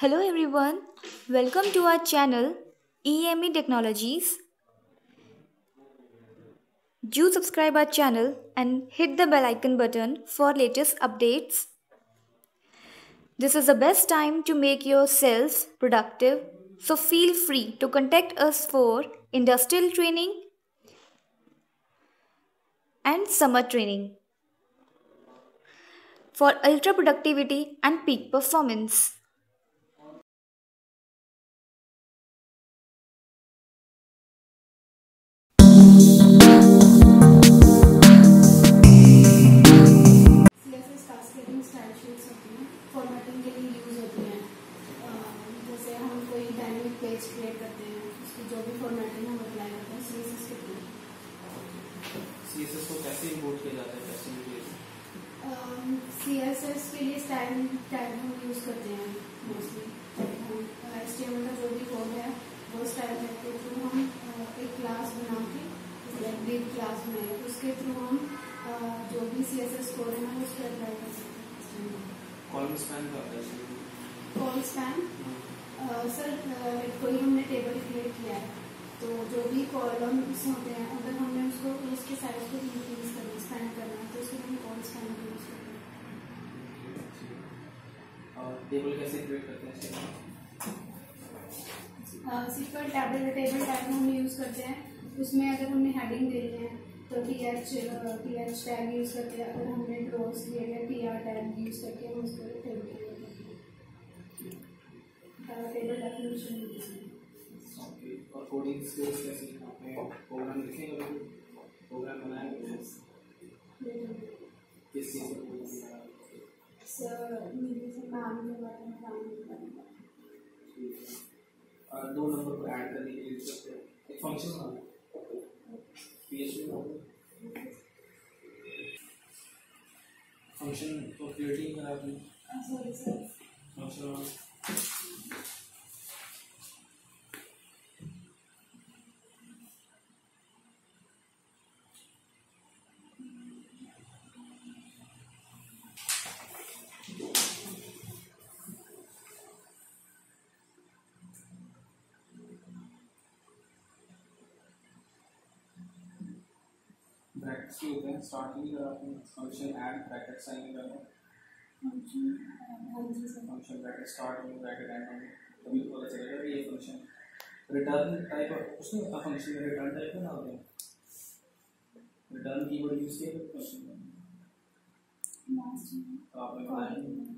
Hello everyone, welcome to our channel EME Technologies. Do subscribe our channel and hit the bell icon button for latest updates. This is the best time to make yourselves productive, so feel free to contact us for industrial training and summer training for ultra productivity and peak performance. Create करते हैं उसकी जो भी formatting हम apply करते हैं CSS के through CSS को कैसे इंपोर्ट किया जाता है कैसे यूज़ सीएसएस के लिए स्टाइल टैग हम यूज़ करते हैं मोस्टली एच का जो भी कोड है वो स्टाइल टैग के थ्रू हम एक क्लास बना के बिग क्लास में उसके थ्रू हम जो भी सीएसएस कोड है उसको अप्लाई कर सकते हैं। कॉलम स्पैन का है कॉल स्पैन सर कोई हमने टेबल क्रिएट किया है। तो जो भी कॉलम्स होते हैं अगर हमने उसको उसके साइज़ को इंक्रीज करना स्पैन करना है तो उसके लिए कॉल स्पैन का यूज़ करते हैं। और टेबल कैसे क्रिएट करते हैं? सिंपल टेबल टेबल टैग हम यूज़ करते हैं। उसमें अगर हमने हेडिंग देनी है तो T H T H tag use करते हैं अगर हमने ड्रॉस लिए टी आर टैग यूज़ करके हम उसको टेबल क्रिएट करते हैं टेबल डेफिनेशन यूज़ करते हैं ओके और कोडिंग स्किल्स कैसे आपने प्रोग्राम लिखे कभी प्रोग्राम बनाया किस चीज़ का प्रोग्राम सर दो नंबर को ऐड करने के लिए एक फ़ंक्शन बनाना पीएचपी फ़ंक्शन को। क्रिएटिंग करा सर फ़ंक्शन ब्रैकेट्स के होते हैं स्टार्टिंग में आपने फ़ंक्शन ऐड ब्रैकेट साइन करना फ़ंक्शन ब्रैकेट स्टार्ट होंगे ब्रैकेट एंड होंगे तभी पता चलेगा कि ये फ़ंक्शन रिटर्न टाइप कुछ नहीं होता फ़ंक्शन में रिटर्न टाइप ना होते हैं रिटर्न कीवर्ड यूज़ किया फ़ंक्शन में। तो आपने नहीं।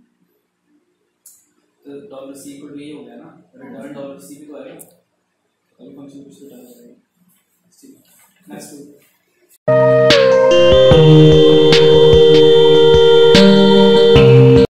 तो डॉलर सी इक्वल टू ये हो गया ना? रिटर्न डॉलर सी भी तो आएगा। तभी फ़ंक्शन कुछ रिटर्न करेगा नेक्स्ट